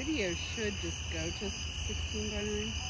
video should just go to 16 by 9.